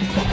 Yeah.